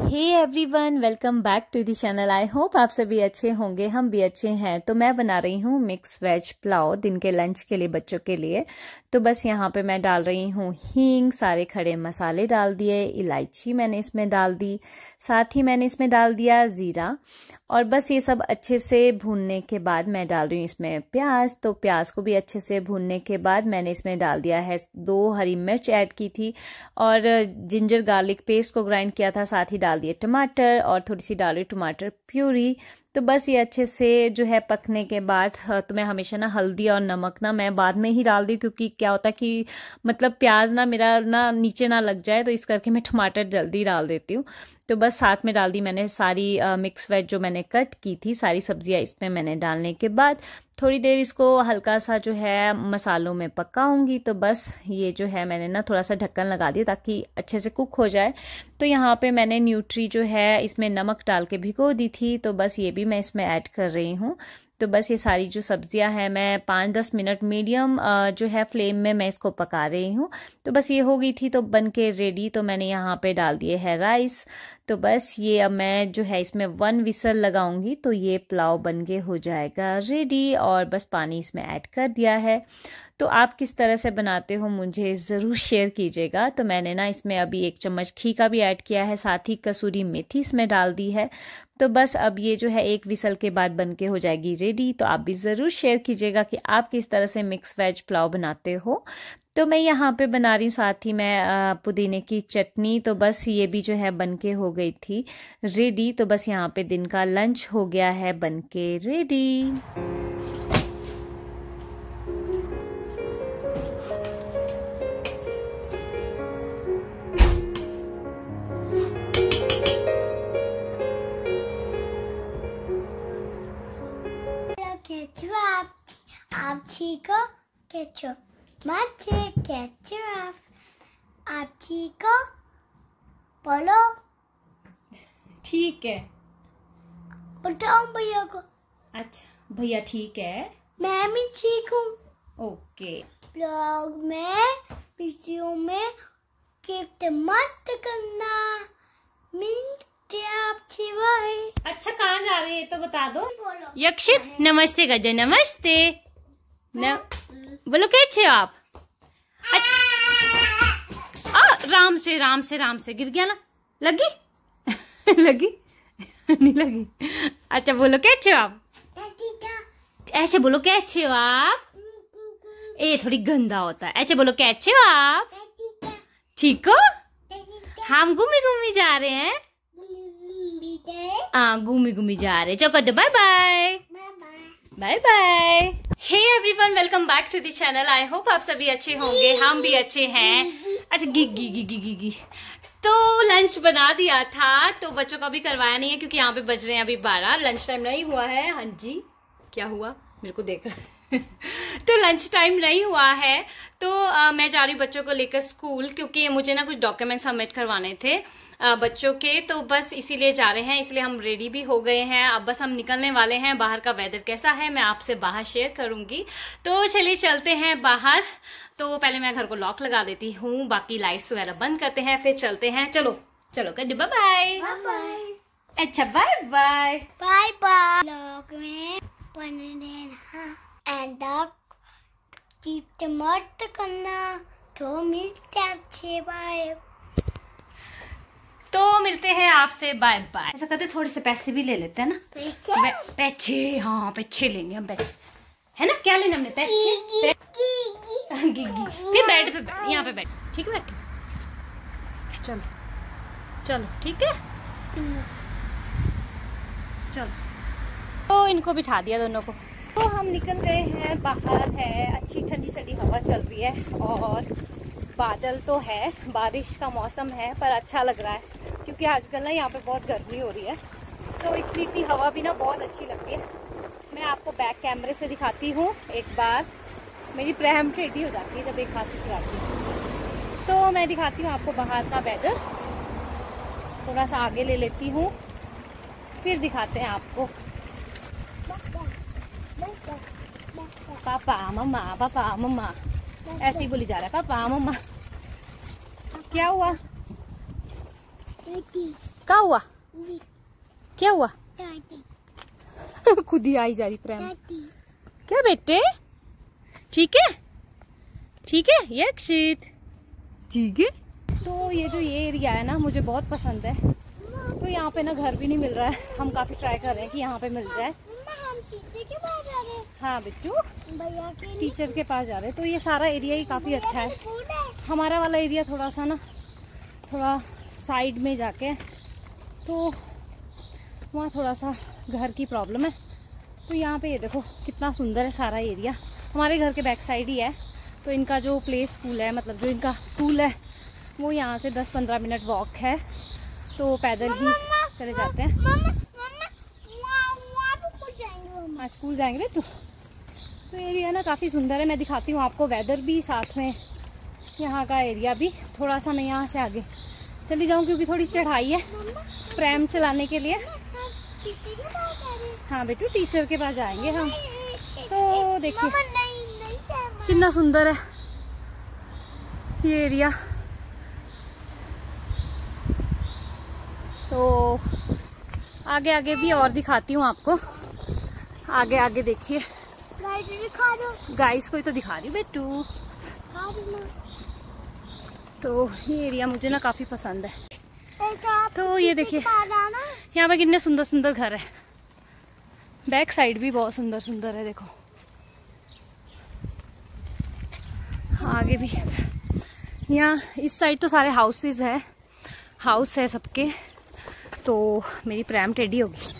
Hey everyone welcome back to the channel I hope आप सभी अच्छे होंगे, हम भी अच्छे हैं। तो मैं बना रही हूँ मिक्स वेज पुलाव दिन के लंच के लिए, बच्चों के लिए। तो बस यहाँ पे मैं डाल रही हूँ हींग, सारे खड़े मसाले डाल दिए, इलायची मैंने इसमें डाल दी, साथ ही मैंने इसमें डाल दिया ज़ीरा। और बस ये सब अच्छे से भूनने के बाद मैं डाल रही हूँ इसमें प्याज। तो प्याज को भी अच्छे से भूनने के बाद मैंने इसमें डाल दिया है। दो हरी मिर्च ऐड की थी और जिंजर गार्लिक पेस्ट को ग्राइंड किया था, साथ ही डाल दिए टमाटर और थोड़ी सी डाल डाली टमाटर प्यूरी। तो बस ये अच्छे से जो है पकने के बाद तो मैं हमेशा ना हल्दी और नमक ना मैं बाद में ही डाल दी, क्योंकि क्या होता है कि मतलब प्याज ना मेरा ना नीचे ना लग जाए तो इस करके मैं टमाटर जल्दी डाल देती हूँ। तो बस साथ में डाल दी मैंने सारी मिक्स वेज जो मैंने कट की थी, सारी सब्ज़ियाँ इसमें मैंने डालने के बाद थोड़ी देर इसको हल्का सा जो है मसालों में पकाऊँगी तो बस ये जो है मैंने ना थोड़ा सा ढक्कन लगा दिया ताकि अच्छे से कुक हो जाए। तो यहाँ पे मैंने न्यूट्री जो है इसमें नमक डाल के भिगो दी थी तो बस ये भी मैं इसमें ऐड कर रही हूँ। तो बस ये सारी जो सब्ज़ियाँ हैं मैं पाँच दस मिनट मीडियम जो है फ्लेम में मैं इसको पका रही हूँ। तो बस ये हो गई थी तो बन के रेडी तो मैंने यहाँ पे डाल दिए है राइस। तो बस ये अब मैं जो है इसमें वन विसल लगाऊँगी तो ये पुलाव बन के हो जाएगा रेडी और बस पानी इसमें ऐड कर दिया है। तो आप किस तरह से बनाते हो मुझे ज़रूर शेयर कीजिएगा। तो मैंने ना इसमें अभी एक चम्मच घी का भी ऐड किया है, साथ ही कसूरी मेथी इसमें डाल दी है। तो बस अब ये जो है एक विसल के बाद बन के हो जाएगी रेडी तो आप भी ज़रूर शेयर कीजिएगा कि आप किस तरह से मिक्स वेज पुलाव बनाते हो। तो मैं यहाँ पे बना रही हूँ साथ ही मैं पुदीने की चटनी तो बस ये भी जो है बन के हो गई थी रेडी तो बस यहाँ पे दिन का लंच हो गया है बन के रेडी ketchup. चीको ketchup. Mache ketchup. आप चीको बोलो ठीक है। बताओ भैया को। अच्छा भैया ठीक है। मैं भी चीकू ओके। ब्लॉग में वीडियो में गिफ्ट मत करना। मिलते आपसे भाई अच्छा कहाँ जा रहे हैं तो बता दो। बोलो। यक्षित नमस्ते गजय नमस्ते। न बोलो कैसे हो आप? आ, राम से राम से राम से। गिर गया ना? लगी? लगी? नहीं लगी। अच्छा बोलो कैसे हो आप? ऐसे बोलो कैसे हो आप? ये थोड़ी गंदा होता है। ऐसे बोलो कैसे हो आप? ठीक हो? हम घूमी घूमी जा रहे हैं। हाँ घूमी घूमी जा रहे दो bye bye bye bye hey everyone welcome back to the channel I hope आप सभी अच्छे होंगे. हम भी अच्छे हैं. अच्छा गी गी गी गी गी गी. तो लंच बना दिया था तो बच्चों का भी करवाया नहीं है क्योंकि यहाँ पे बज रहे हैं अभी बारह. लंच टाइम नहीं हुआ है. हाँ जी, क्या हुआ? मेरे को देख रहा तो लंच टाइम नहीं हुआ है। तो आ, मैं जा रही हूँ बच्चों को लेकर स्कूल क्योंकि मुझे ना कुछ डॉक्यूमेंट सबमिट करवाने थे आ, बच्चों के। तो बस इसीलिए जा रहे हैं इसलिए हम रेडी भी हो गए हैं। अब बस हम निकलने वाले हैं बाहर का वेदर कैसा है मैं आपसे बाहर शेयर करूँगी। तो चलिए चलते हैं बाहर। तो पहले मैं घर को लॉक लगा देती हूँ बाकी लाइट्स वगैरह बंद करते हैं फिर चलते हैं। चलो चलो कर डिब्बा बाय बाय अच्छा बाय बाय बाय बाय रहना एंड आप मत करना तो मिलते हैं आपसे बाय तो मिलते हैं आपसे बाय बाय ऐसा करते थोड़े से पैसे भी ले लेते हैं ना? पैसे? हाँ पैसे लेंगे हम पैसे। है ना? क्या लेना हमने? पैसे? फिर बेड पे बैठ यहाँ पे बैठ। ठीक है बैठ। चलो चलो ठीक है? चलो। तो इनको बिठा दिया दोनों को। तो हम निकल गए हैं बाहर है, अच्छी ठंडी ठंडी हवा चल रही है और बादल तो है, बारिश का मौसम है, पर अच्छा लग रहा है, क्योंकि आजकल ना यहाँ पे बहुत गर्मी हो रही है। तो इतनी इतनी हवा भी ना बहुत अच्छी लगती है। मैं आपको बैक कैमरे से दिखाती हूँ, एक बार। मेरी प्रहम टेढ़ी हो जाती है जब एक हाथ से चलाती हूँ। तो मैं दिखाती हूँ आपको बाहर का वेदर थोड़ा सा आगे ले लेती हूँ, फिर दिखाते हैं आपको। पापा मम्मा पापा मम्मा। ऐसे ही बोली जा रहा है पापा मम्मा। क्या हुआ? क्या हुआ? क्या हुआ? खुद ही आई जा रही प्रेम। क्या बेटे? ठीक है? ठीक है यक्षित। ठीक है? तो ये जो ये एरिया है ना मुझे बहुत पसंद है। तो यहाँ पे ना घर भी नहीं मिल रहा है। हम काफ़ी ट्राई कर रहे हैं कि यहाँ पे मिल जाए। हैं बिट्टू। टीचर के पास जा रहे हैं। तो ये सारा एरिया ही काफ़ी अच्छा है। हमारा वाला एरिया थोड़ा सा ना थोड़ा साइड में जाके। तो वहाँ थोड़ा सा घर की प्रॉब्लम है। तो यहाँ पे ये देखो कितना सुंदर है सारा एरिया हमारे घर के बैक साइड ही है। तो इनका जो प्ले स्कूल है मतलब जो इनका स्कूल है वो यहाँ से 10-15 मिनट वॉक है। तो पैदल ही चले जाते हैं। आज स्कूल जाएँगे तू? तो एरिया ना काफ़ी सुंदर है। मैं दिखाती हूँ आपको वेदर भी साथ में। यहाँ का एरिया भी थोड़ा सा मैं यहाँ से आगे चली जाऊँ क्योंकि थोड़ी चढ़ाई है प्रैम चलाने के लिए। हैं बेटू टीचर के पास जाएँगे हम। तो देखिए, कितना सुंदर है ये एरिया तो आगे आगे भी और दिखाती हूँ आपको। आगे आगे देखिए। गाइस को तो दिखा रही बेटू। तो ये एरिया मुझे ना काफ़ी पसंद है। तो ये देखिए, यहाँ पे कितने सुंदर सुंदर घर है। बैक साइड भी बहुत सुंदर सुंदर है, देखो। आगे भी। यहाँ इस साइड तो सारे हाउसेस है। हाउस है सबके। तो मेरी प्रैम टेडी होगी।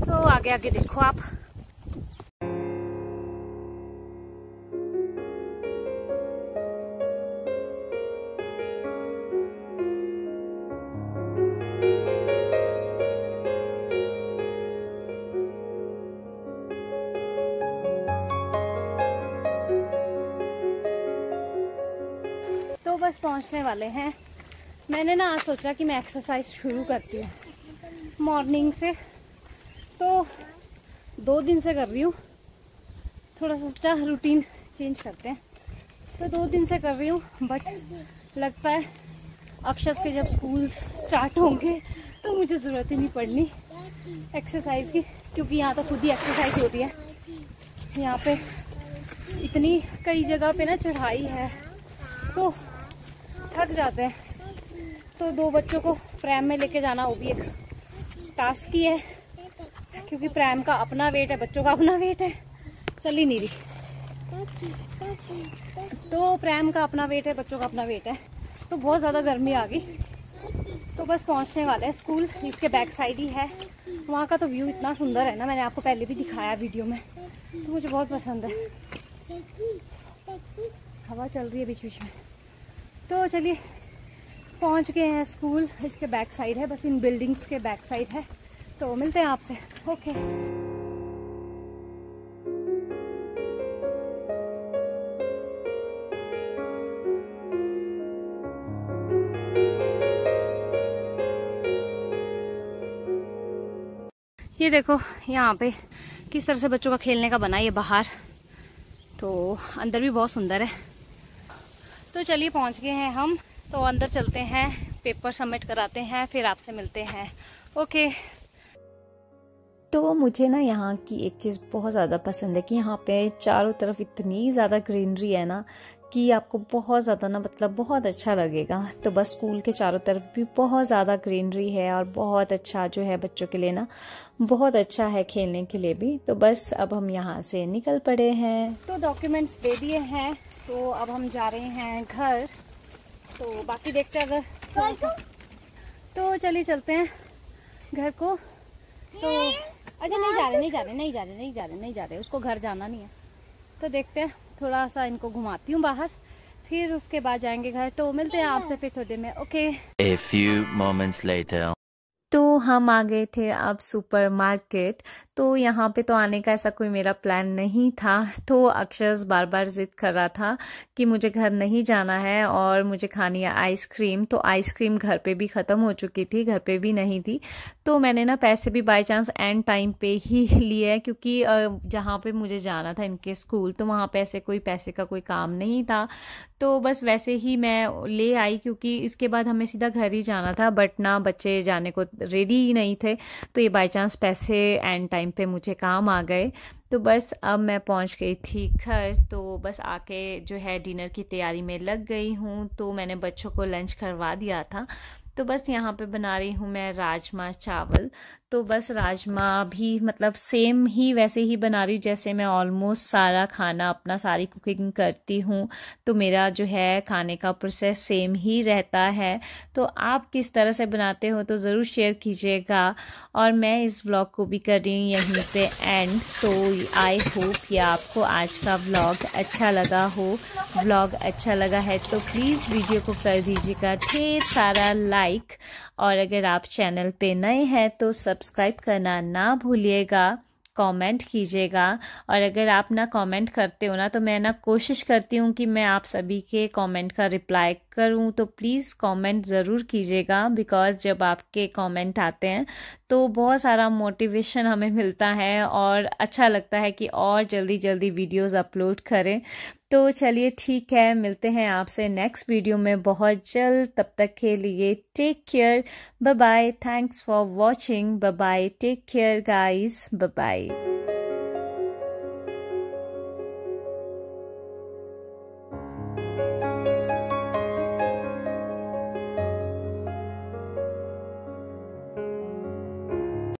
तो आगे आगे देखो आप। पहुँचने वाले हैं। मैंने ना आज सोचा कि मैं एक्सरसाइज शुरू करती हूँ। मॉर्निंग से। तो दो दिन से कर रही हूँ। थोड़ा सा सोचा रूटीन चेंज करते हैं। तो दो दिन से कर रही हूँ बट लगता है अक्षस के जब स्कूल स्टार्ट होंगे तो मुझे ज़रूरत ही नहीं पड़नी एक्सरसाइज की, क्योंकि यहाँ तो खुद ही एक्सरसाइज होती है। यहाँ पे इतनी कई जगह पे ना चढ़ाई है। तो थक जाते हैं। तो दो बच्चों को प्रैम में लेके जाना, वो भी एक टास्क ही है, क्योंकि प्रैम का अपना वेट है, बच्चों का अपना वेट है। चल ही नहीं रही। तो प्रैम का अपना वेट है, बच्चों का अपना वेट है। तो बहुत ज़्यादा गर्मी आ गई। तो बस पहुँचने वाले हैं स्कूल इसके बैक साइड ही है। वहाँ का तो व्यू इतना सुंदर है ना, मैंने आपको पहले भी दिखाया वीडियो में। तो मुझे बहुत पसंद है। हवा चल रही है बीच बीच में। तो चलिए, पहुँच गए हैं स्कूल। इसके बैक साइड है, बस इन बिल्डिंग्स के बैक साइड है। तो मिलते हैं आपसे। ओके ये देखो, यहाँ पे किस तरह से बच्चों का खेलने का बना ये बाहर। तो अंदर भी बहुत सुंदर है। तो चलिए पहुँच गए हैं हम। तो अंदर चलते हैं पेपर सबमिट कराते हैं फिर आपसे मिलते हैं। ओके तो मुझे ना यहाँ की एक चीज़ बहुत ज़्यादा पसंद है कि यहाँ पे चारों तरफ़ इतनी ज़्यादा ग्रीनरी है ना कि आपको बहुत ज़्यादा ना मतलब बहुत अच्छा लगेगा। तो बस स्कूल के चारों तरफ़ भी बहुत ज़्यादा ग्रीनरी है और बहुत अच्छा जो है बच्चों के लिए ना बहुत अच्छा है खेलने के लिए भी। तो बस अब हम यहाँ से निकल पड़े हैं। तो डॉक्यूमेंट्स दे दिए हैं। तो अब हम जा रहे हैं घर। तो बाकी देखते हैं अगर थोड़ा सा तो चलिए चलते हैं घर को। तो अच्छा नहीं जा रहे नहीं जा रहे नहीं जा रहे नहीं जा रहे नहीं जा रहे। उसको घर जाना नहीं है। तो देखते हैं थोड़ा सा इनको घुमाती हूँ बाहर। फिर उसके बाद जाएँगे घर। तो मिलते हैं आपसे फिर थोड़ी देर में। Okay. A few moments later. तो हम आ गए थे अब सुपर मार्केट तो यहाँ पे तो आने का ऐसा कोई मेरा प्लान नहीं था। तो अक्षर बार बार ज़िद कर रहा था कि मुझे घर नहीं जाना है और मुझे खानी है आइसक्रीम तो आइसक्रीम घर पे भी ख़त्म हो चुकी थी, घर पे भी नहीं थी। तो मैंने ना पैसे भी बाई चांस एंड टाइम पे ही लिए क्योंकि जहाँ पे मुझे जाना था इनके स्कूल तो वहाँ पे ऐसे कोई पैसे का कोई काम नहीं था। तो बस वैसे ही मैं ले आई क्योंकि इसके बाद हमें सीधा घर ही जाना था बट ना बच्चे जाने को रेडी ही नहीं थे। तो ये बाई चांस पैसे एंड टाइम पे मुझे काम आ गए। तो बस अब मैं पहुँच गई थी घर तो बस आके जो है डिनर की तैयारी में लग गई हूँ। तो मैंने बच्चों को लंच करवा दिया था। तो बस यहाँ पे बना रही हूँ मैं राजमा चावल। तो बस राजमा भी मतलब सेम ही वैसे ही बना रही हूँ, जैसे मैं ऑलमोस्ट सारा खाना अपना सारी कुकिंग करती हूँ। तो मेरा जो है खाने का प्रोसेस सेम ही रहता है। तो आप किस तरह से बनाते हो तो ज़रूर शेयर कीजिएगा। और मैं इस व्लॉग को भी कर रही हूँ यहीं पे एंड तो आई होप ये आपको आज का व्लॉग अच्छा लगा हो। व्लॉग अच्छा लगा है तो प्लीज़ वीडियो को कर दीजिएगा। ढेर सारा लाइक और अगर आप चैनल पे नए हैं तो सब्सक्राइब करना ना भूलिएगा कमेंट कीजिएगा। और अगर आप ना कमेंट करते हो ना तो मैं ना कोशिश करती हूँ कि मैं आप सभी के कमेंट का रिप्लाई करूँ तो प्लीज़ कमेंट ज़रूर कीजिएगा बिकॉज़ जब आपके कमेंट आते हैं तो बहुत सारा मोटिवेशन हमें मिलता है और अच्छा लगता है कि और जल्दी जल्दी वीडियोस अपलोड करें। तो चलिए ठीक है, मिलते हैं आपसे नेक्स्ट वीडियो में। बहुत जल्द, तब तक के लिए take care bye bye thanks for watching bye take care bye bye